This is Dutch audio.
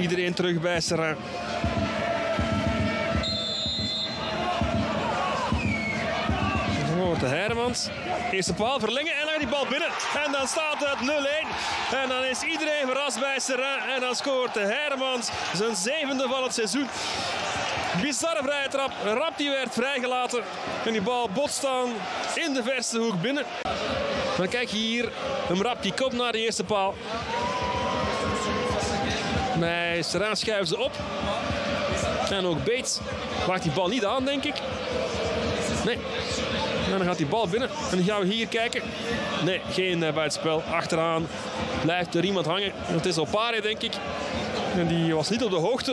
Iedereen terug bij Serrain. de Hermans. Eerste paal verlengen en dan die bal binnen. En dan staat het 0-1. En dan is iedereen verrast bij Serrain. En dan scoort de Hermans zijn zevende van het seizoen. Bizarre vrije trap. Rap die werd vrijgelaten. En die bal botst dan in de verste hoek binnen. Dan kijk hier. Een rap die komt naar de eerste paal. Bij Serrain schuiven ze op. En ook Bates maakt die bal niet aan, denk ik. Nee. En dan gaat die bal binnen. En dan gaan we hier kijken. Nee, geen uh, buitenspel. Achteraan blijft er iemand hangen. Het is Opare, denk ik. En die was niet op de hoogte